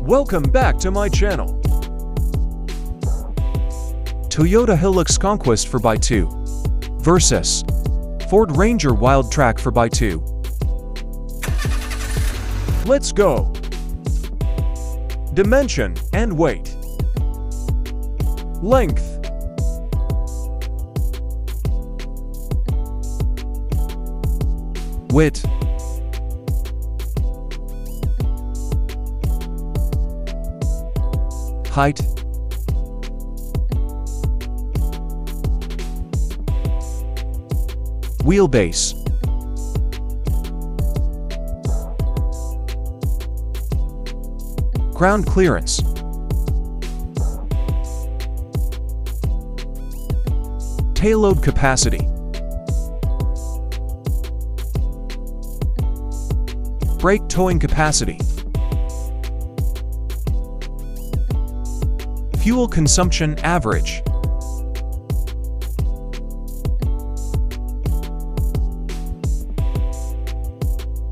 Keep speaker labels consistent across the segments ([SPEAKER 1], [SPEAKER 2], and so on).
[SPEAKER 1] Welcome back to my channel. Toyota Hilux Conquest 4x2 versus Ford Ranger Wildtrak 4x2. Let's go! Dimension and weight. Length. Width. Height. Wheelbase. Ground clearance. Tailload capacity. Brake towing capacity. Fuel consumption average.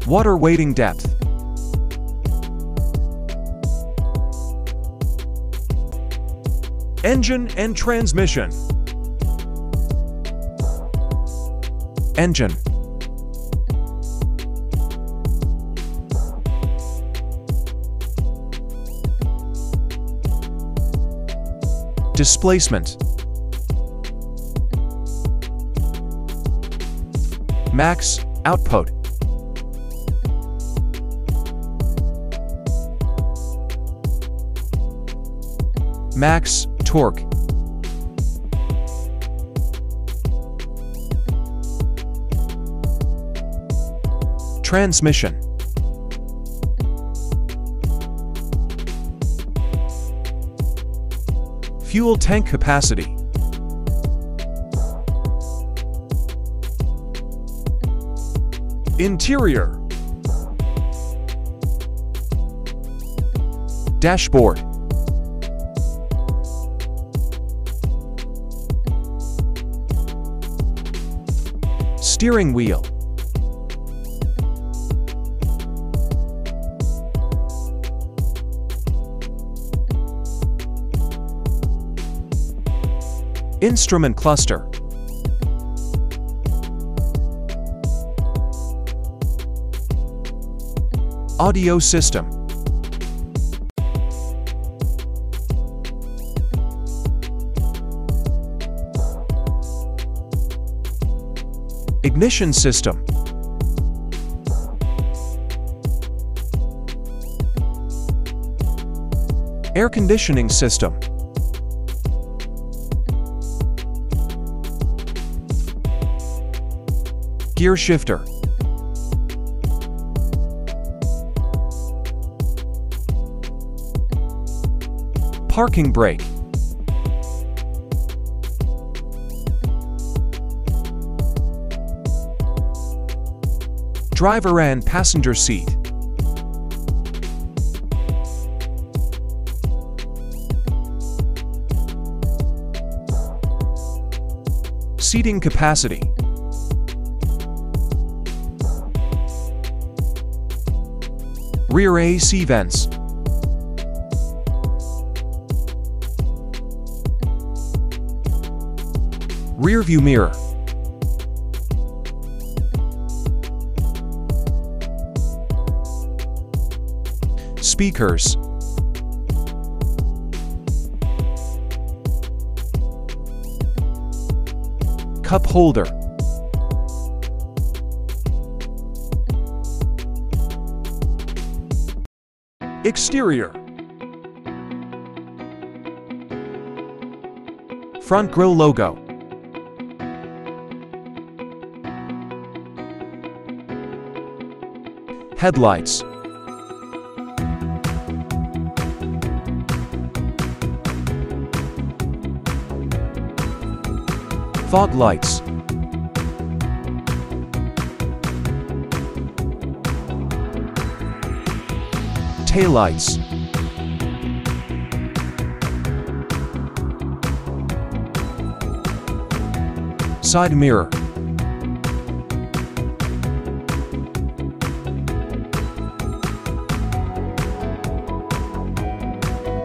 [SPEAKER 1] Water wading depth. Engine and transmission. Engine. Displacement. Max output. Max torque. Transmission. Fuel tank capacity. Interior. Dashboard. Steering wheel. Instrument cluster. Audio system. Ignition system. Air conditioning system. Gear shifter. Parking brake. Driver and passenger seat. Seating capacity. Rear AC vents. Rear view mirror. Speakers. Cup holder. Exterior. Front grille logo. Headlights. Fog lights. Taillights. Side mirror.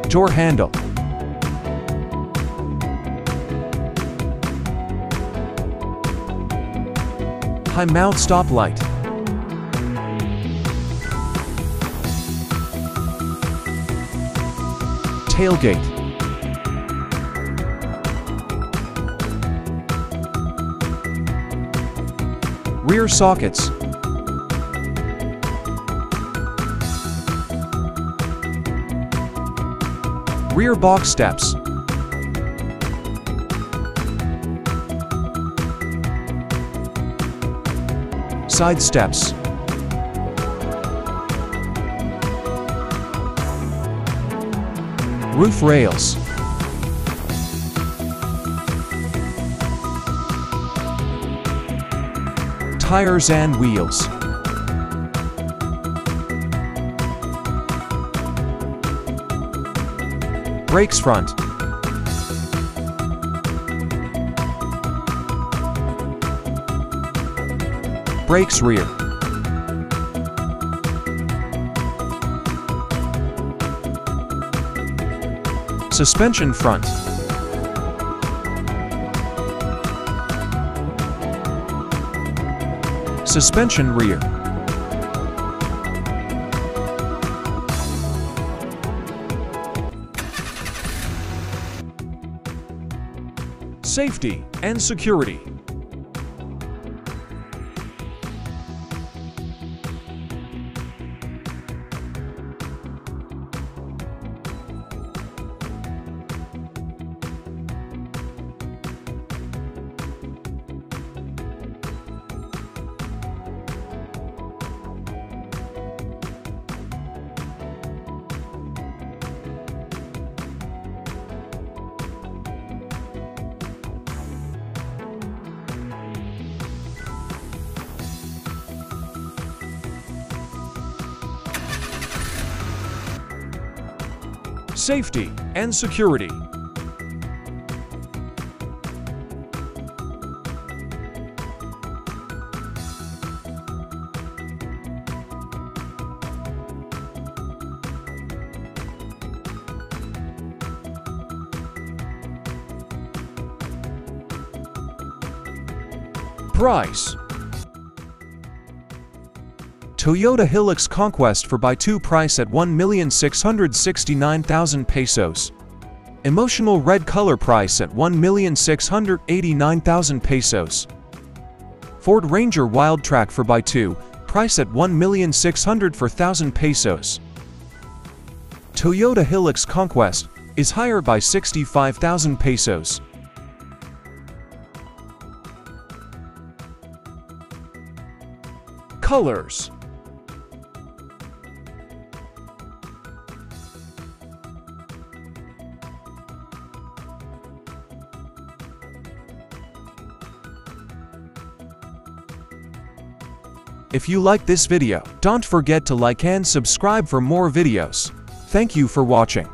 [SPEAKER 1] Door handle. High mount stop Tailgate. Rear sockets. Rear box steps. Side steps. Roof rails. Tires and wheels. Brakes front. Brakes rear. Suspension front. Suspension rear. Safety and security. Safety and security. Price Toyota Hilux Conquest 4x2 price at 1,669,000 pesos. Emotional red color price at 1,689,000 pesos. Ford Ranger Wildtrak 4x2 price at 1,600,000 pesos. Toyota Hilux Conquest is higher by 65,000 pesos. Colors If you like this video, don't forget to like and subscribe for more videos. Thank you for watching.